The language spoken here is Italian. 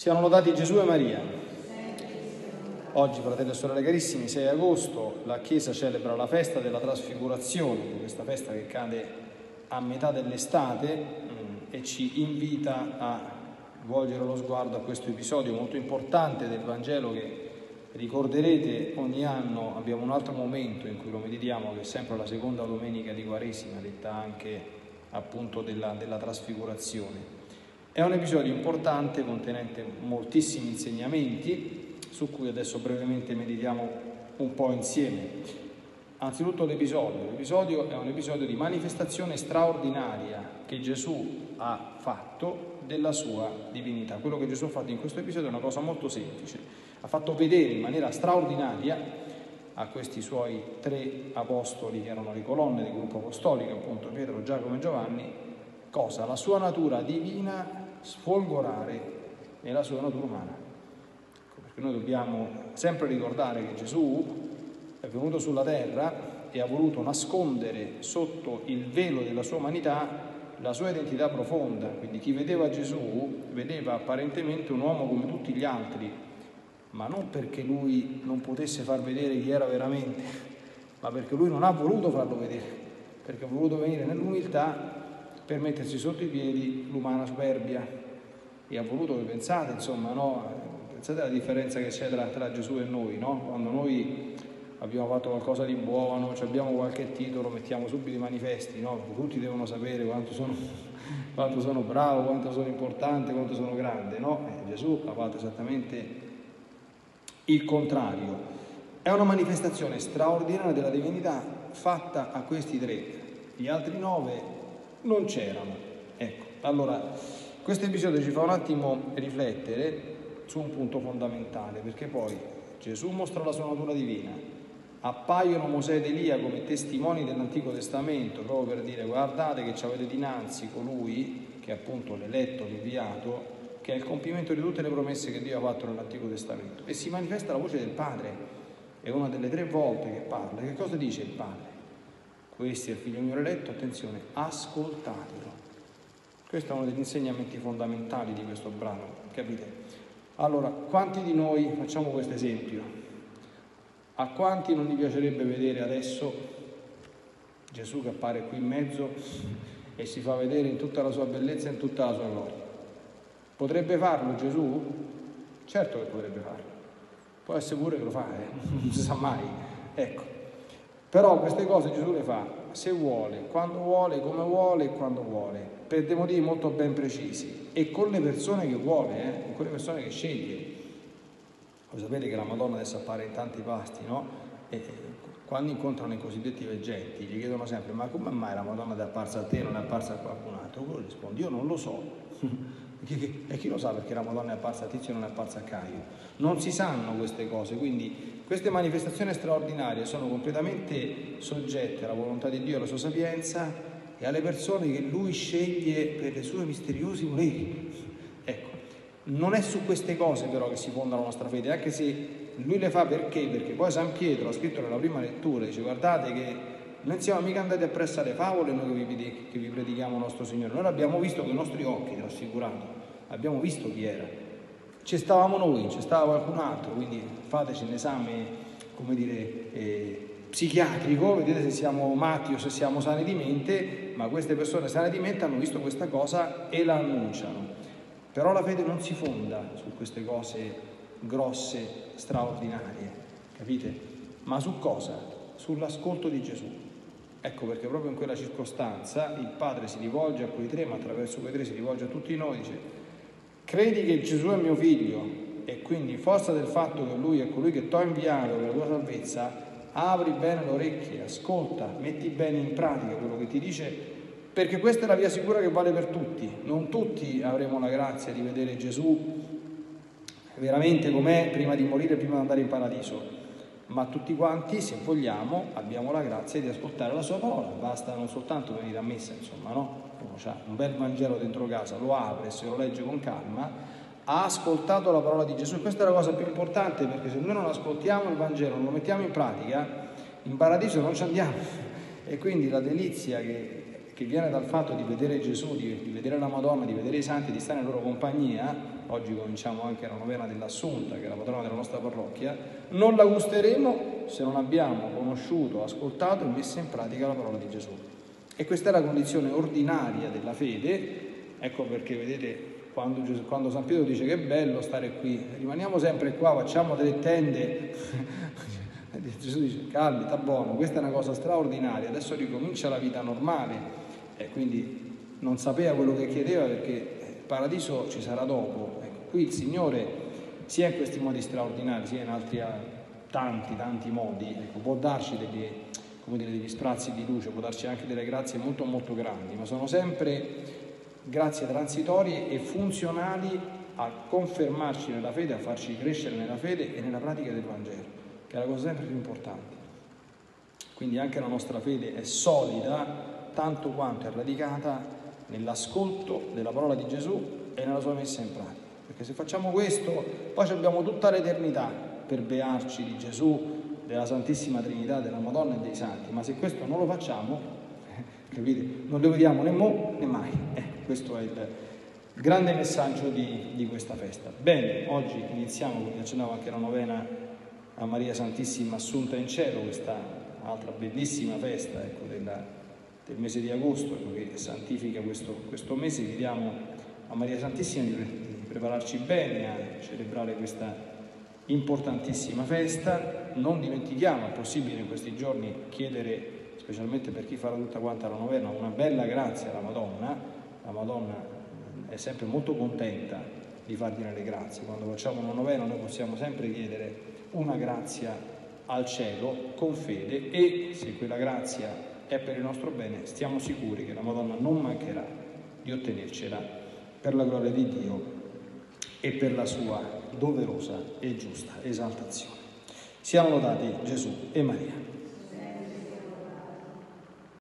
Siano lodati Gesù e Maria. Oggi, fratelli e sorelle carissimi, 6 agosto, la Chiesa celebra la festa della trasfigurazione, questa festa che cade a metà dell'estate mm, e ci invita a volgere lo sguardo a questo episodio molto importante del Vangelo che ricorderete ogni anno abbiamo un altro momento in cui lo meditiamo che è sempre la seconda domenica di Quaresima, detta anche appunto della, della trasfigurazione. È un episodio importante contenente moltissimi insegnamenti su cui adesso brevemente meditiamo un po' insieme. Anzitutto l'episodio. L'episodio è un episodio di manifestazione straordinaria che Gesù ha fatto della sua divinità. Quello che Gesù ha fatto in questo episodio è una cosa molto semplice. Ha fatto vedere in maniera straordinaria a questi suoi tre apostoli che erano le colonne del gruppo apostolico, appunto Pietro, Giacomo e Giovanni, cosa? La sua natura divina sfolgorare nella sua natura umana. Ecco, perché noi dobbiamo sempre ricordare che Gesù è venuto sulla terra e ha voluto nascondere sotto il velo della sua umanità la sua identità profonda. Quindi chi vedeva Gesù vedeva apparentemente un uomo come tutti gli altri, ma non perché lui non potesse far vedere chi era veramente, ma perché lui non ha voluto farlo vedere, perché ha voluto venire nell'umiltà per mettersi sotto i piedi l'umana superbia e ha voluto che pensate, insomma, no? pensate alla differenza che c'è tra, tra Gesù e noi, no? quando noi abbiamo fatto qualcosa di buono, abbiamo qualche titolo, mettiamo subito i manifesti, no? tutti devono sapere quanto sono, quanto sono, bravo, quanto sono importante, quanto sono grande. No? Eh, Gesù ha fatto esattamente il contrario. È una manifestazione straordinaria della divinità fatta a questi tre. Gli altri nove non c'erano. Ecco, allora questo episodio ci fa un attimo riflettere su un punto fondamentale, perché poi Gesù mostra la sua natura divina, appaiono Mosè ed Elia come testimoni dell'Antico Testamento, proprio per dire guardate che ci avete dinanzi colui che è appunto l'eletto, l'inviato, che è il compimento di tutte le promesse che Dio ha fatto nell'Antico Testamento. E si manifesta la voce del Padre, è una delle tre volte che parla. Che cosa dice il Padre? Questo è il figlio mio eletto, attenzione, ascoltatelo. Questo è uno degli insegnamenti fondamentali di questo brano, capite? Allora, quanti di noi, facciamo questo esempio, a quanti non gli piacerebbe vedere adesso Gesù che appare qui in mezzo e si fa vedere in tutta la sua bellezza e in tutta la sua gloria? Potrebbe farlo Gesù? Certo che potrebbe farlo. Può essere pure che lo fa, eh? non si sa mai. Ecco, però queste cose Gesù le fa se vuole, quando vuole, come vuole e quando vuole, per dei motivi molto ben precisi e con le persone che vuole, eh, con quelle persone che sceglie. Voi sapete che la Madonna adesso appare in tanti pasti, no? E quando incontrano i cosiddetti veggenti gli chiedono sempre ma come mai la Madonna è apparsa a te e non è apparsa a qualcun altro? Quello risponde io non lo so. e chi lo sa perché la Madonna è apparsa a Tizio e non è apparsa a Caio? Non si sanno queste cose, quindi queste manifestazioni straordinarie sono completamente soggette alla volontà di Dio, alla sua sapienza e alle persone che Lui sceglie per i suoi misteriosi voleri. Ecco, non è su queste cose però che si fonda la nostra fede, anche se Lui le fa perché? Perché poi San Pietro ha scritto nella prima lettura, dice guardate che non siamo mica andati a pressare favole noi che vi, che vi predichiamo nostro Signore, noi l'abbiamo visto con i nostri occhi, l'ho assicurato, abbiamo visto chi era ci stavamo noi, ci stava qualcun altro, quindi fateci un esame, come dire, eh, psichiatrico, vedete se siamo matti o se siamo sani di mente, ma queste persone sane di mente hanno visto questa cosa e la annunciano. Però la fede non si fonda su queste cose grosse, straordinarie, capite? Ma su cosa? Sull'ascolto di Gesù. Ecco perché proprio in quella circostanza il Padre si rivolge a quei tre, ma attraverso quei tre si rivolge a tutti noi, dice Credi che Gesù è mio figlio e quindi forza del fatto che Lui è colui che ti ha inviato per la tua salvezza, apri bene le orecchie, ascolta, metti bene in pratica quello che ti dice, perché questa è la via sicura che vale per tutti. Non tutti avremo la grazia di vedere Gesù veramente com'è prima di morire, prima di andare in paradiso, ma tutti quanti, se vogliamo, abbiamo la grazia di ascoltare la sua parola, basta non soltanto venire a messa, insomma, no? uno ha un bel Vangelo dentro casa, lo apre, se lo legge con calma, ha ascoltato la parola di Gesù. Questa è la cosa più importante perché se noi non ascoltiamo il Vangelo, non lo mettiamo in pratica, in paradiso non ci andiamo. E quindi la delizia che, che viene dal fatto di vedere Gesù, di, di, vedere la Madonna, di vedere i santi, di stare in loro compagnia, oggi cominciamo anche la novena dell'Assunta, che è la patrona della nostra parrocchia, non la gusteremo se non abbiamo conosciuto, ascoltato e messo in pratica la parola di Gesù. E questa è la condizione ordinaria della fede, ecco perché vedete quando, Gesù, quando San Pietro dice che è bello stare qui, rimaniamo sempre qua, facciamo delle tende, Gesù dice calmi, sta buono, questa è una cosa straordinaria, adesso ricomincia la vita normale. E quindi non sapeva quello che chiedeva perché paradiso ci sarà dopo. Ecco, qui il Signore sia in questi modi straordinari sia in altri tanti, tanti modi, ecco, può darci degli, dire, degli sprazzi di luce, può darci anche delle grazie molto molto grandi, ma sono sempre grazie transitorie e funzionali a confermarci nella fede, a farci crescere nella fede e nella pratica del Vangelo, che è la cosa sempre più importante. Quindi anche la nostra fede è solida tanto quanto è radicata nell'ascolto della parola di Gesù e nella sua messa in pratica. Perché se facciamo questo, poi abbiamo tutta l'eternità per bearci di Gesù, della Santissima Trinità, della Madonna e dei Santi. Ma se questo non lo facciamo, capite, non lo vediamo né mo né mai. Eh, questo è il grande messaggio di, di questa festa. Bene, oggi iniziamo, come accennavo anche la novena a Maria Santissima Assunta in Cielo, questa altra bellissima festa ecco, della, del mese di agosto, che santifica questo, questo mese, chiediamo a Maria Santissima di, prepararci bene a celebrare questa importantissima festa. Non dimentichiamo, è possibile in questi giorni chiedere, specialmente per chi farà tutta quanta la novena, una bella grazia alla Madonna. La Madonna è sempre molto contenta di fargliene le grazie. Quando facciamo una novena noi possiamo sempre chiedere una grazia al cielo con fede e se quella grazia è per il nostro bene, stiamo sicuri che la Madonna non mancherà di ottenercela per la gloria di Dio e per la sua doverosa e giusta esaltazione. Siamo lodati Gesù e Maria.